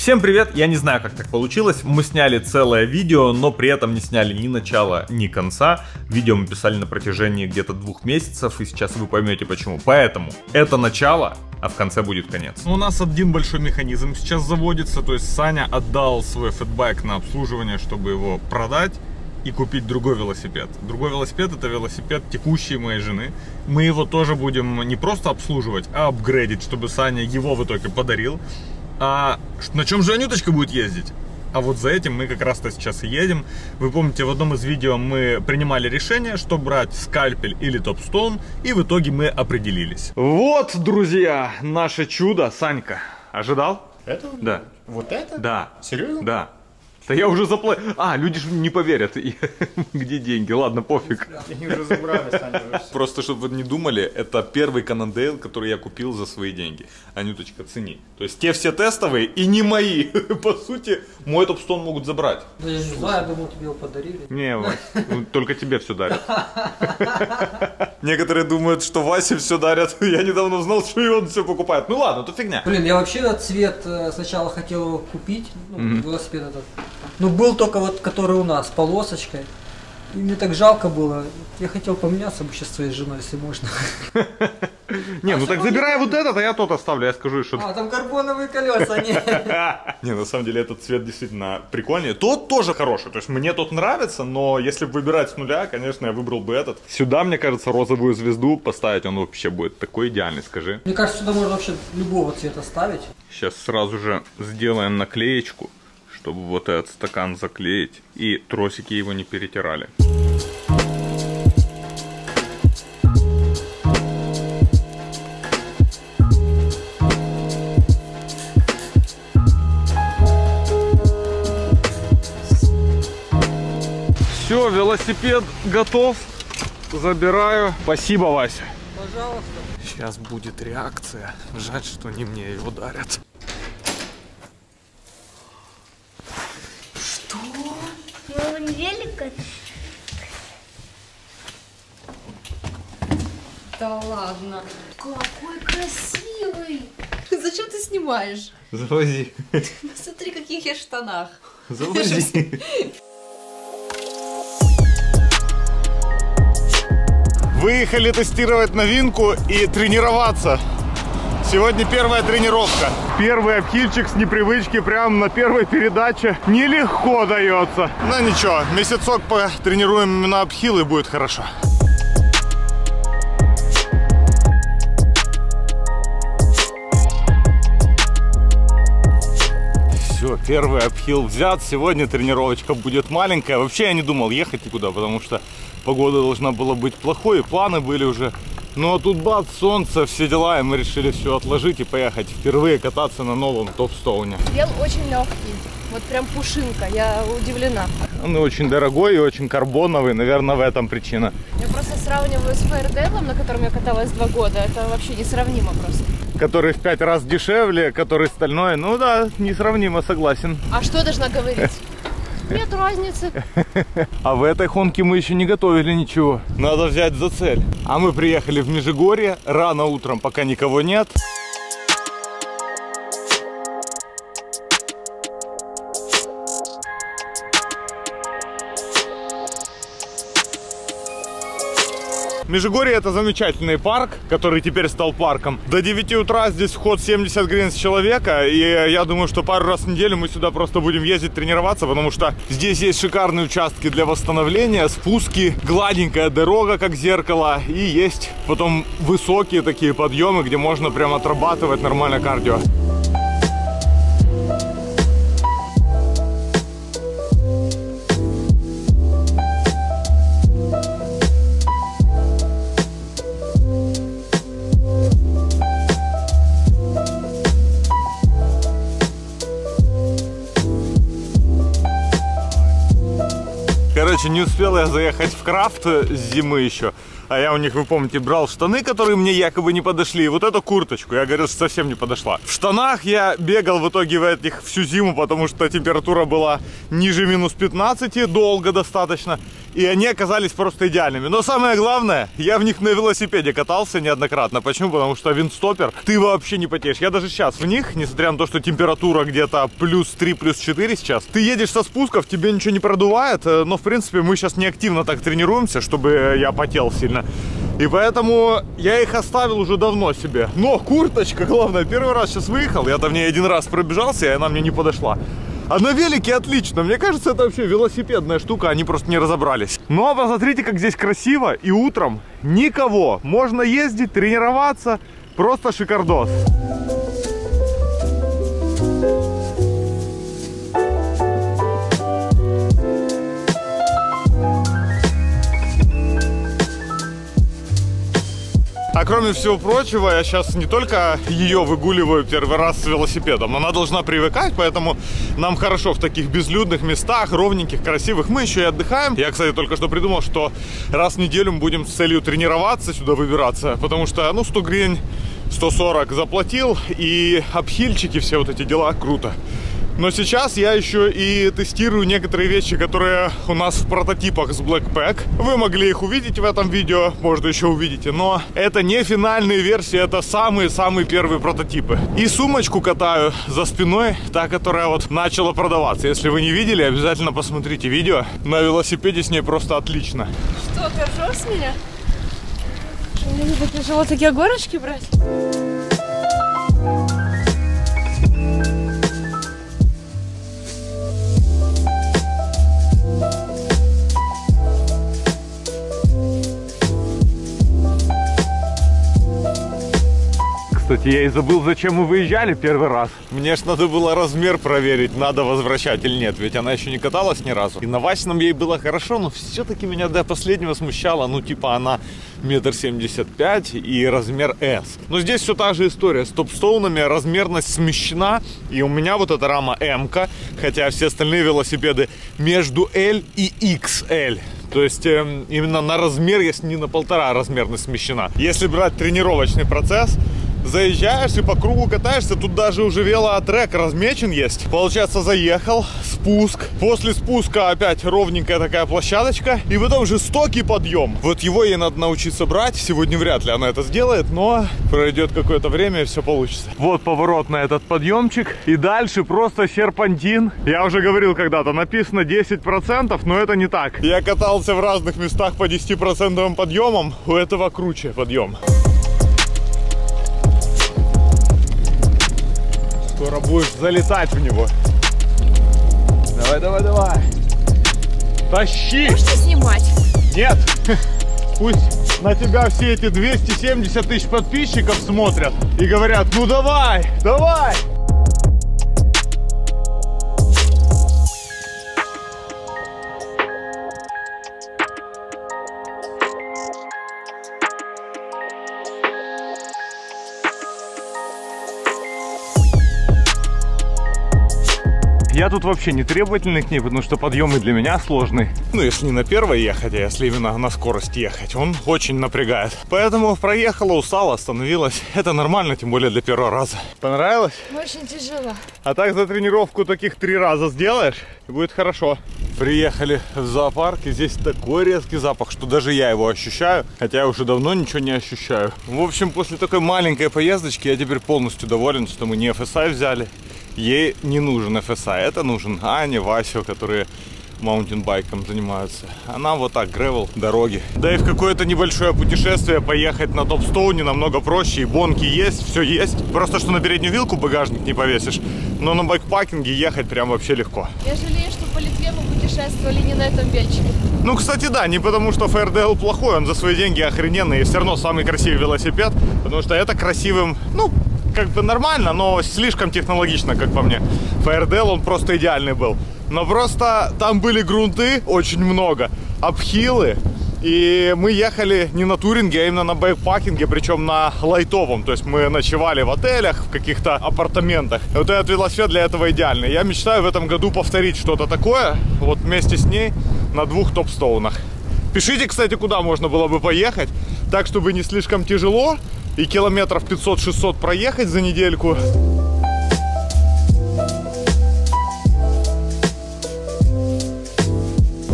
Всем привет! Я не знаю, как так получилось. Мы сняли целое видео, но при этом не сняли ни начала, ни конца. Видео мы писали на протяжении где-то двух месяцев, и сейчас вы поймете почему. Поэтому это начало, а в конце будет конец. У нас один большой механизм сейчас заводится, то есть Саня отдал свой фэтбайк на обслуживание, чтобы его продать и купить другой велосипед. Другой велосипед это велосипед текущей моей жены. Мы его тоже будем не просто обслуживать, а апгрейдить, чтобы Саня его в итоге подарил. А на чем же Анюточка будет ездить? А вот за этим мы как раз-то сейчас и едем. Вы помните, в одном из видео мы принимали решение, что брать скальпель или топстоун, и в итоге мы определились. Вот, друзья, наше чудо. Санька, ожидал? Это? Да. Вот это? Да. Серьезно? Да. Да я уже заплатил. А, люди же не поверят. Где деньги? Ладно, пофиг. Они уже забрали, Саня. уже. Просто, чтобы вы не думали, это первый Канандейл, который я купил за свои деньги. Анюточка, цени. То есть те все тестовые и не мои. По сути, мой топстон могут забрать. Да я не знаю, я думал, тебе его подарили. Не, Вась, ну, только тебе все дарят. Некоторые думают, что Васе все дарят. Я недавно узнал, что и он все покупает. Ну ладно, то фигня. Блин, я вообще этот цвет э, сначала хотел его купить, ну, велосипед этот. Но был только вот, который у нас, полосочкой. И мне так жалко было. Я хотел поменяться бы сейчас с своей женой, если можно. Не, ну так забирай вот этот, а я тот оставлю. Я скажу, что... А, там карбоновые колеса, не. Не, на самом деле этот цвет действительно прикольный. Тот тоже хороший. То есть мне тот нравится, но если выбирать с нуля, конечно, я выбрал бы этот. Сюда, мне кажется, розовую звезду поставить, он вообще будет такой идеальный, скажи. Мне кажется, сюда можно вообще любого цвета ставить. Сейчас сразу же сделаем наклеечку, чтобы вот этот стакан заклеить и тросики его не перетирали. Все, велосипед готов. Забираю. Спасибо, Вася. Пожалуйста. Сейчас будет реакция. Жаль, что не мне его дарят. Ладно. Какой красивый! Зачем ты снимаешь? Завози. Смотри, каких я штанах. Завози. Выехали тестировать новинку и тренироваться. Сегодня первая тренировка. Первый обхильчик с непривычки прямо на первой передаче. Нелегко дается. Но ничего, месяцок потренируем на обхил и будет хорошо. Все, первый обхил взят. Сегодня тренировочка будет маленькая. Вообще я не думал ехать никуда, потому что погода должна была быть плохой, и планы были уже. Ну а тут бац, солнце, все дела, и мы решили все отложить и поехать впервые кататься на новом топ-стоуне. Вел очень легкий. Вот прям пушинка. Я удивлена. Он очень дорогой и очень карбоновый, наверное, в этом причина. Я просто сравниваю с Фаерделом, на котором я каталась два года. Это вообще несравнимо просто. Который в пять раз дешевле, который стальной. Ну да, несравнимо, согласен. А что должна говорить? Нет разницы. А в этой хонке мы еще не готовили ничего. Надо взять за цель. А мы приехали в Межигорье рано утром, пока никого нет. Межигорье это замечательный парк, который теперь стал парком. До 9 утра здесь вход 70 гривен с человека. И я думаю, что пару раз в неделю мы сюда просто будем ездить тренироваться, потому что здесь есть шикарные участки для восстановления, спуски, гладенькая дорога, как зеркало. И есть потом высокие такие подъемы, где можно прям отрабатывать нормально кардио. Короче, не успел я заехать в крафт с зимы еще. А я у них, вы помните, брал штаны, которые мне якобы не подошли. И вот эту курточку, я говорил, что совсем не подошла. В штанах я бегал в итоге в этих всю зиму, потому что температура была ниже минус 15, долго достаточно. И они оказались просто идеальными. Но самое главное, я в них на велосипеде катался неоднократно. Почему? Потому что виндстопер, ты вообще не потеешь. Я даже сейчас в них, несмотря на то, что температура где-то плюс 3, плюс 4 сейчас, ты едешь со спусков, тебе ничего не продувает, э, но в принципе мы сейчас не активно так тренируемся, чтобы я потел сильно. И поэтому я их оставил уже давно себе. Но курточка, главное, первый раз сейчас выехал, я там не один раз пробежался, и она мне не подошла. А на велике отлично. Мне кажется, это вообще велосипедная штука, они просто не разобрались. Ну а посмотрите, как здесь красиво. И утром никого. Можно ездить, тренироваться. Просто шикардос. А кроме всего прочего, я сейчас не только ее выгуливаю первый раз с велосипедом, она должна привыкать, поэтому нам хорошо в таких безлюдных местах, ровненьких, красивых. Мы еще и отдыхаем. Я, кстати, только что придумал, что раз в неделю мы будем с целью тренироваться сюда выбираться, потому что, ну, 100 гривен, 140 заплатил, и обхильчики, все вот эти дела, круто. Но сейчас я еще и тестирую некоторые вещи, которые у нас в прототипах с Blackpack. Вы могли их увидеть в этом видео, может еще увидите. Но это не финальные версии, это самые-самые первые прототипы. И сумочку катаю за спиной, та, которая вот начала продаваться. Если вы не видели, обязательно посмотрите видео. На велосипеде с ней просто отлично. Что, ты ржешь с меня? Мне не так тяжело такие горочки брать? Кстати, я и забыл, зачем мы выезжали первый раз. Мне ж надо было размер проверить, надо возвращать или нет, ведь она еще не каталась ни разу. И на Васином ей было хорошо, но все-таки меня до последнего смущало, ну типа она метр семьдесят пять и размер S. Но здесь все та же история, с топстоунами размерность смещена, и у меня вот эта рама M, хотя все остальные велосипеды между L и XL. То есть э, именно на размер, если не на полтора размерность смещена. Если брать тренировочный процесс, заезжаешь и по кругу катаешься, тут даже уже велотрек размечен есть. Получается, заехал, спуск. После спуска опять ровненькая такая площадочка. И потом жестокий подъем. Вот его ей надо научиться брать. Сегодня вряд ли она это сделает, но пройдет какое-то время и все получится. Вот поворот на этот подъемчик. И дальше просто серпантин. Я уже говорил когда-то, написано 10%, но это не так. Я катался в разных местах по 10% подъемам. У этого круче подъем. Скоро будешь залетать в него. Давай, давай, давай. Тащи! Можете снимать? Нет. Пусть на тебя все эти 270 тысяч подписчиков смотрят и говорят, ну давай, давай. Я тут вообще не требовательный к ней, потому что подъемы для меня сложный. Ну, если не на первой ехать, а если именно на скорость ехать, он очень напрягает. Поэтому проехала, устала, остановилась. Это нормально, тем более для первого раза. Понравилось? Очень тяжело. А так за тренировку таких три раза сделаешь, и будет хорошо. Приехали в зоопарк, и здесь такой резкий запах, что даже я его ощущаю, хотя я уже давно ничего не ощущаю. В общем, после такой маленькой поездочки я теперь полностью доволен, что мы не FSI взяли. Ей не нужен FSI, это нужен Ане, Васю, которые маунтинбайком занимаются. А нам вот так, гревел, дороги. Да и в какое-то небольшое путешествие поехать на топстоуне намного проще. И бонки есть, все есть. Просто что на переднюю вилку багажник не повесишь. Но на байкпакинге ехать прям вообще легко. Я жалею, что по Литве мы путешествовали не на этом вельчике. Ну, кстати, да, не потому что ФРДЛ плохой, он за свои деньги охрененный. И все равно самый красивый велосипед. Потому что это красивым, ну, как бы нормально, но слишком технологично, как по мне. ФРДЛ он просто идеальный был. Но просто там были грунты очень много, обхилы. И мы ехали не на туринге, а именно на байкпакинге, причем на лайтовом. То есть мы ночевали в отелях, в каких-то апартаментах. И вот этот велосипед для этого идеальный. Я мечтаю в этом году повторить что-то такое, вот вместе с ней, на двух топстоунах. Пишите, кстати, куда можно было бы поехать, так, чтобы не слишком тяжело, и километров 500-600 проехать за недельку.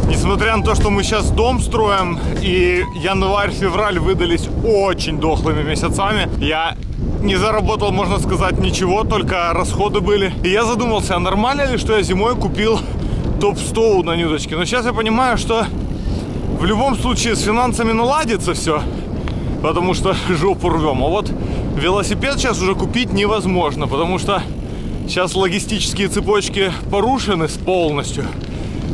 несмотря на то, что мы сейчас дом строим, и январь-февраль выдались очень дохлыми месяцами, я не заработал, можно сказать, ничего, только расходы были. И я задумался, а нормально ли, что я зимой купил топ-100 на нюточке? Но сейчас я понимаю, что в любом случае с финансами наладится все, потому что жопу рвем. А вот велосипед сейчас уже купить невозможно, потому что сейчас логистические цепочки порушены полностью.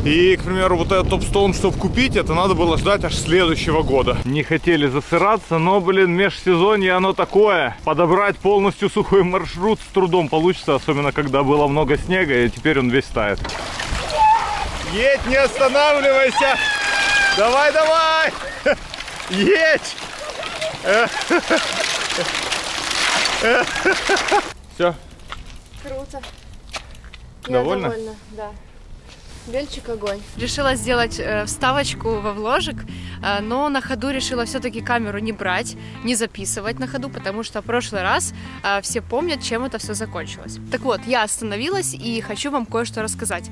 И, к примеру, вот этот топ-стоун, чтобы купить, это надо было ждать аж следующего года. Не хотели засыраться, но, блин, межсезонье оно такое. Подобрать полностью сухой маршрут с трудом получится, особенно когда было много снега, и теперь он весь тает. Едь, не останавливайся! Давай, давай! Едь! Все, Круто. Довольна? Я довольна, да. Бельчик огонь. Решила сделать э, вставочку во вложек, э, но на ходу решила все-таки камеру не брать, не записывать на ходу, потому что в прошлый раз э, все помнят, чем это все закончилось. Так вот, я остановилась и хочу вам кое-что рассказать.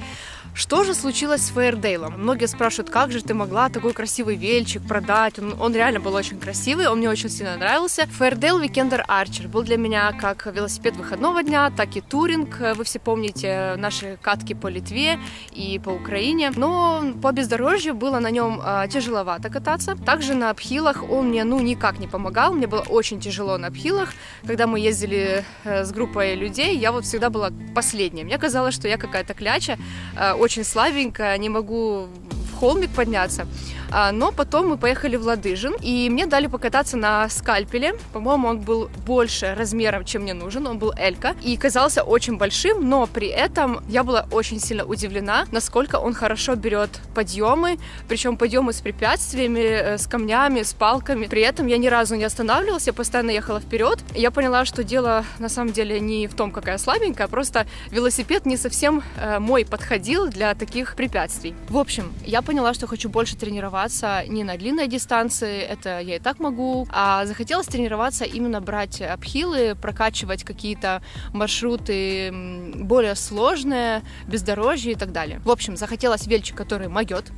Что же случилось с Фейердейлом? Многие спрашивают, как же ты могла такой красивый вельчик продать? Он, он реально был очень красивый, он мне очень сильно нравился. Фейердейл Weekender Archer был для меня как велосипед выходного дня, так и туринг. Вы все помните наши катки по Литве и по Украине. Но по бездорожью было на нем э, тяжеловато кататься. Также на обхилах он мне ну никак не помогал. Мне было очень тяжело на обхилах. Когда мы ездили э, с группой людей, я вот всегда была последняя. Мне казалось, что я какая-то кляча, э, очень слабенькая, не могу холмик подняться. А, но потом мы поехали в Ладыжин, и мне дали покататься на скальпеле. По-моему, он был больше размером, чем мне нужен. Он был Элька и казался очень большим, но при этом я была очень сильно удивлена, насколько он хорошо берет подъемы, причем подъемы с препятствиями, э, с камнями, с палками. При этом я ни разу не останавливалась, я постоянно ехала вперед. Я поняла, что дело на самом деле не в том, какая слабенькая, просто велосипед не совсем э, мой подходил для таких препятствий. В общем, я поняла, что хочу больше тренироваться не на длинной дистанции, это я и так могу, а захотелось тренироваться именно брать обхилы, прокачивать какие-то маршруты более сложные, бездорожье и так далее. В общем, захотелось вельчик, который могет,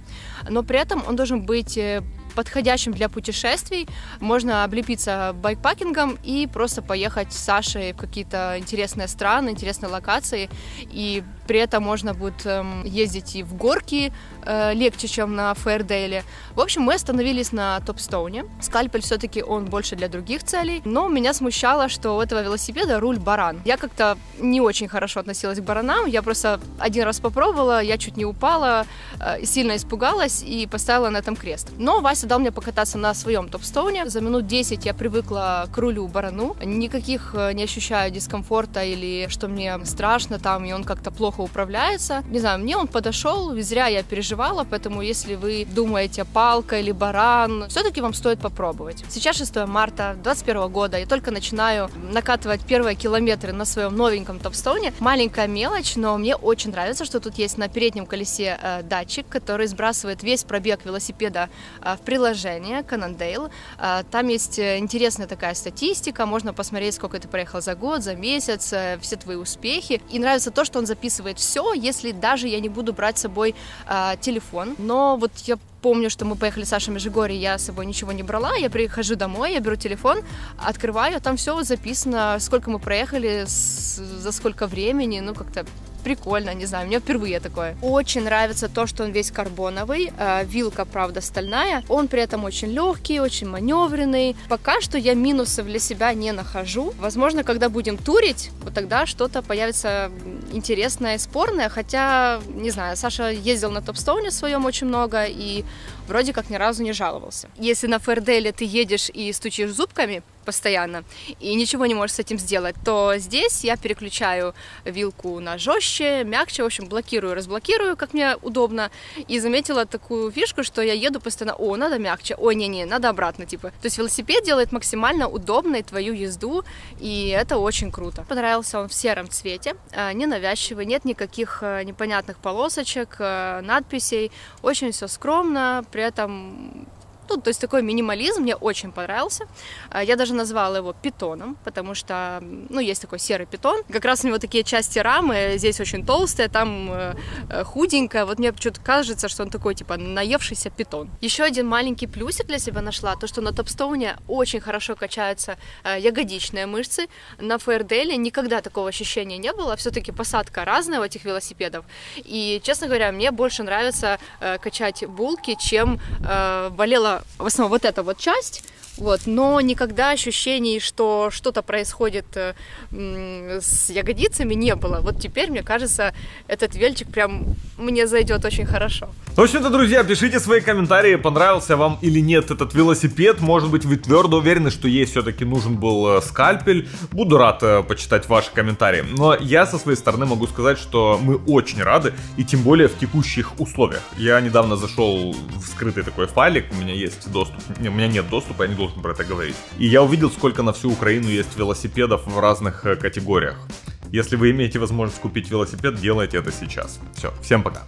но при этом он должен быть э, подходящим для путешествий. Можно облепиться байкпакингом и просто поехать с Сашей в какие-то интересные страны, интересные локации. И при этом можно будет эм, ездить и в горки э, легче, чем на Фейрдейле. В общем, мы остановились на Топстоуне. Скальпель все-таки он больше для других целей. Но меня смущало, что у этого велосипеда руль баран. Я как-то не очень хорошо относилась к баранам. Я просто один раз попробовала, я чуть не упала, э, сильно испугалась и поставила на этом крест. Но Вася дал мне покататься на своем топстоуне. За минут 10 я привыкла к рулю барану. Никаких э, не ощущаю дискомфорта или что мне страшно там, и он как-то плохо управляется. Не знаю, мне он подошел, зря я переживала, поэтому если вы думаете палка или баран, все-таки вам стоит попробовать. Сейчас 6 марта 2021 года, я только начинаю накатывать первые километры на своем новеньком топстоуне. Маленькая мелочь, но мне очень нравится, что тут есть на переднем колесе э, датчик, который сбрасывает весь пробег велосипеда э, в приложение Cannondale. Э, там есть э, интересная такая статистика, можно посмотреть, сколько ты проехал за год, за месяц, э, все твои успехи. И нравится то, что он записывает все, если даже я не буду брать с собой э, телефон. Но вот я помню, что мы поехали с Сашей Межигорье, я с собой ничего не брала, я прихожу домой, я беру телефон, открываю, там все записано, сколько мы проехали, с, за сколько времени, ну как-то прикольно, не знаю, мне впервые такое. Очень нравится то, что он весь карбоновый, э, вилка, правда, стальная, он при этом очень легкий, очень маневренный. Пока что я минусов для себя не нахожу. Возможно, когда будем турить, вот тогда что-то появится интересное, спорное, хотя, не знаю, Саша ездил на топстоуне своем очень много и вроде как ни разу не жаловался. Если на Ферделе ты едешь и стучишь зубками постоянно и ничего не можешь с этим сделать, то здесь я переключаю вилку на жестче, мягче, в общем, блокирую, разблокирую, как мне удобно, и заметила такую фишку, что я еду постоянно, о, надо мягче, ой, не-не, надо обратно, типа. То есть велосипед делает максимально удобной твою езду, и это очень круто. Понравился он в сером цвете, ненавязчивый, нет никаких непонятных полосочек, надписей, очень все скромно, при этом Ну, то есть такой минимализм мне очень понравился. А, Я даже назвала его питоном, потому что, ну, есть такой серый питон. Как раз у него такие части рамы, здесь очень толстая, там э, э, худенькая. Вот мне почему-то кажется, что он такой, типа, наевшийся питон. Еще один маленький плюсик для себя нашла, то, что на топстоуне очень хорошо качаются э, ягодичные мышцы. На фейерделе никогда такого ощущения не было. Все-таки посадка разная у этих велосипедов. И, честно говоря, мне больше нравится качать булки, чем болела в основном вот эта вот часть. Вот, но никогда ощущений, что что-то происходит э, с ягодицами, не было. Вот теперь, мне кажется, этот вельчик прям мне зайдет очень хорошо. В общем-то, друзья, пишите свои комментарии, понравился вам или нет этот велосипед. Может быть, вы твердо уверены, что ей все-таки нужен был э, скальпель. Буду рад э, почитать ваши комментарии. Но я со своей стороны могу сказать, что мы очень рады, и тем более в текущих условиях. Я недавно зашел в скрытый такой файлик, у меня есть доступ, у меня нет доступа, я не должен про это говорить. И я увидел, сколько на всю Украину есть велосипедов в разных э, категориях. Если вы имеете возможность купить велосипед, делайте это сейчас. Все, всем пока.